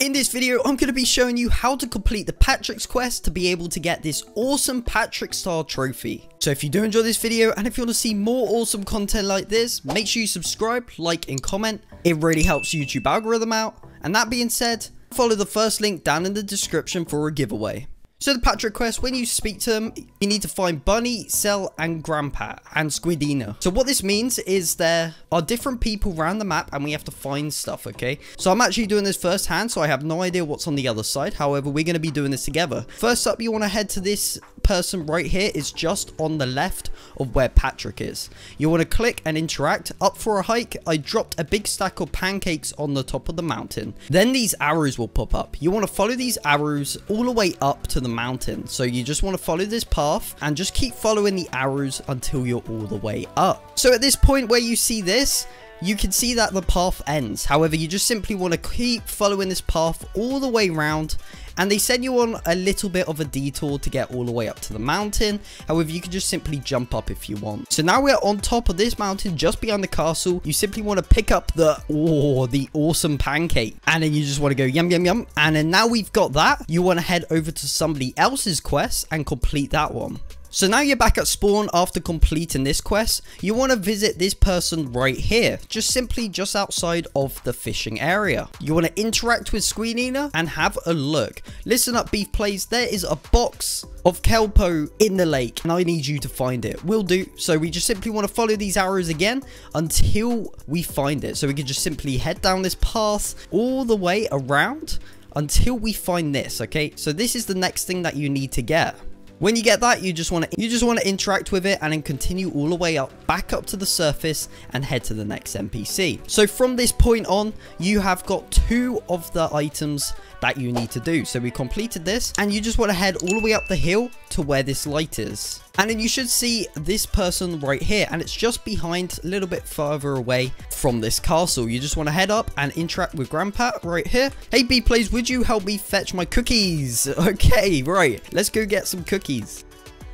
In this video, I'm going to be showing you how to complete the Patrick's quest to be able to get this awesome Patrick Star trophy. So if you do enjoy this video and if you want to see more awesome content like this, make sure you subscribe, like and comment. It really helps YouTube algorithm out. And that being said, follow the first link down in the description for a giveaway. So the Patrick quest, when you speak to them, you need to find Bunny, Cell, and Grandpa, and Squidina. So what this means is there are different people around the map, and we have to find stuff, okay? So I'm actually doing this firsthand, so I have no idea what's on the other side. However, we're going to be doing this together. First up, you want to head to this person right here is just on the left of where Patrick is. You want to click and interact. Up for a hike, I dropped a big stack of pancakes on the top of the mountain. Then these arrows will pop up. You want to follow these arrows all the way up to the mountain. So you just want to follow this path and just keep following the arrows until you're all the way up. So at this point where you see this, you can see that the path ends. However, you just simply want to keep following this path all the way around and they send you on a little bit of a detour to get all the way up to the mountain. However, you can just simply jump up if you want. So now we're on top of this mountain just behind the castle. You simply want to pick up the, oh, the awesome pancake. And then you just want to go yum, yum, yum. And then now we've got that, you want to head over to somebody else's quest and complete that one. So now you're back at spawn after completing this quest, you want to visit this person right here, just simply just outside of the fishing area. You want to interact with Squeenina and have a look. Listen up Beef Plays, there is a box of Kelpo in the lake and I need you to find it. Will do. So we just simply want to follow these arrows again until we find it. So we can just simply head down this path all the way around until we find this, okay? So this is the next thing that you need to get. When you get that, you just want to you just want to interact with it and then continue all the way up, back up to the surface and head to the next NPC. So from this point on, you have got two of the items that you need to do. So we completed this and you just want to head all the way up the hill to where this light is. And then you should see this person right here and it's just behind a little bit further away from this castle. You just want to head up and interact with Grandpa right here. Hey B Plays, would you help me fetch my cookies? Okay, right. Let's go get some cookies.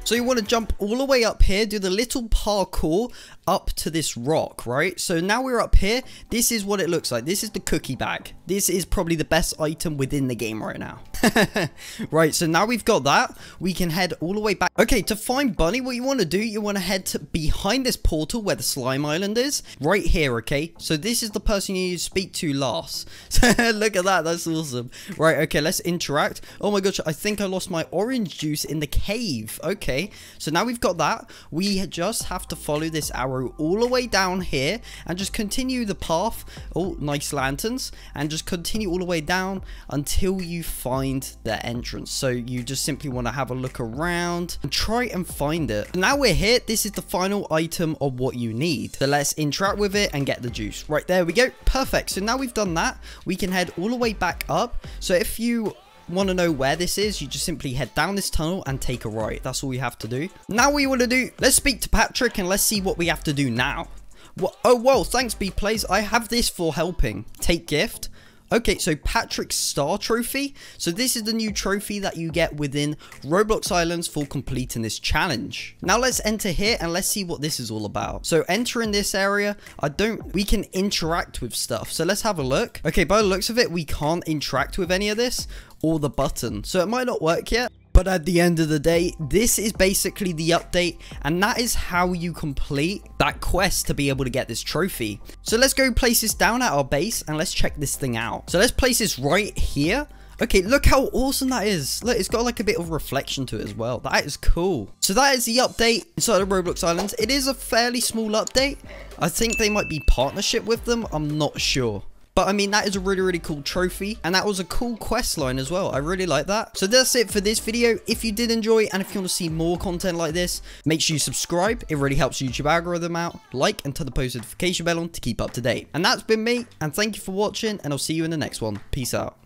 So you want to jump all the way up here, do the little parkour up to this rock, right? So now we're up here. This is what it looks like. This is the cookie bag. This is probably the best item within the game right now. right, so now we've got that. We can head all the way back. Okay, to find Bunny, what you want to do, you want to head to behind this portal where the slime island is. Right here, okay? So this is the person you speak to last. Look at that. That's awesome. Right, okay, let's interact. Oh my gosh, I think I lost my orange juice in the cave. Okay okay so now we've got that we just have to follow this arrow all the way down here and just continue the path oh nice lanterns and just continue all the way down until you find the entrance so you just simply want to have a look around and try and find it now we're here this is the final item of what you need so let's interact with it and get the juice right there we go perfect so now we've done that we can head all the way back up so if you want to know where this is, you just simply head down this tunnel and take a right. That's all you have to do. Now what you want to do, let's speak to Patrick and let's see what we have to do now. oh, whoa, thanks B-Plays. I have this for helping. Take gift. Okay, so Patrick's Star Trophy. So this is the new trophy that you get within Roblox Islands for completing this challenge. Now let's enter here and let's see what this is all about. So enter in this area. I don't, we can interact with stuff. So let's have a look. Okay, by the looks of it, we can't interact with any of this or the button. So it might not work yet. But at the end of the day, this is basically the update, and that is how you complete that quest to be able to get this trophy. So let's go place this down at our base, and let's check this thing out. So let's place this right here. Okay, look how awesome that is. Look, it's got like a bit of reflection to it as well. That is cool. So that is the update inside of Roblox Islands. It is a fairly small update. I think they might be partnership with them. I'm not sure. But I mean, that is a really, really cool trophy. And that was a cool quest line as well. I really like that. So that's it for this video. If you did enjoy and if you want to see more content like this, make sure you subscribe. It really helps YouTube algorithm out. Like and turn the post notification bell on to keep up to date. And that's been me. And thank you for watching. And I'll see you in the next one. Peace out.